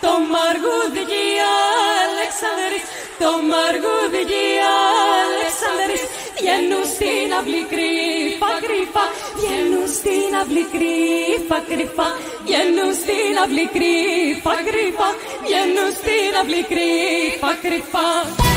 Το μαργούδι Αλεξανδρής, το μαργούδι Αλεξανδρής Βγαίνουν στην αυλή κρύφα κρύφα Βγαίνουν στην αυλή κρύφα κρύφα. Βγαίνουν στην αυλή κρύφα κρύφα. Βγαίνουν στην αυλή κρύφα κρύφα